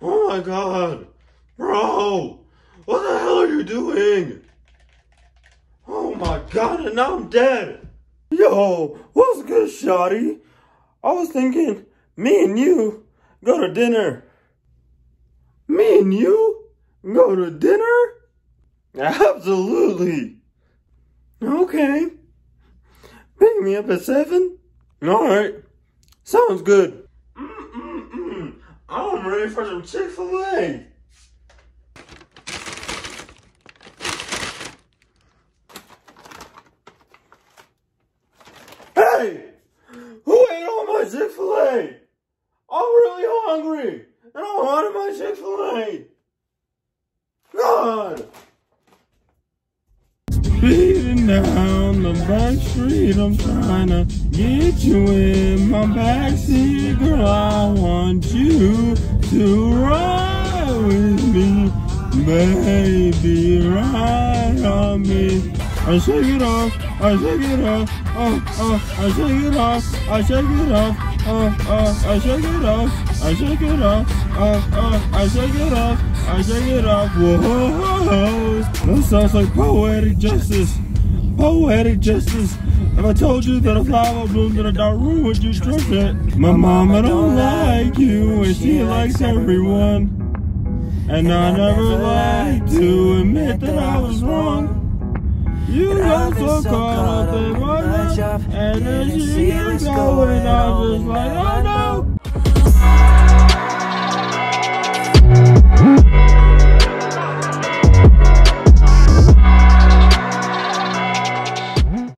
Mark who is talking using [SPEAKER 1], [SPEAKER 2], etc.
[SPEAKER 1] Oh my god. Bro, what the hell are you doing? Oh my god, and now I'm dead. Yo, what's good, Shotty? I was thinking, me and you go to dinner. Me and you go to dinner? Absolutely. Okay. Pick me up at seven? Alright. Sounds good. I'm ready for some Chick-fil-A. Hey! Who ate all my Chick-fil-A? I'm really hungry, and I wanted my Chick-fil-A. God! Speeding down the back street, I'm trying to get you in my backseat, girl. I want you to ride with me, baby, ride on me. I shake it off, I shake it off, oh, oh, I shake it off, I shake it off, oh, oh, I shake it off, I shake it off, oh, oh, I shake it off, I shake it off, whoa, that sounds like poetic justice, poetic justice. If I told you that a flower bloomed in a dark room, would you trust it? My mama don't like you, and she likes everyone. And I never like to admit that I was wrong. You got so caught up in my love, and then she keeps going. I'm just like, oh no.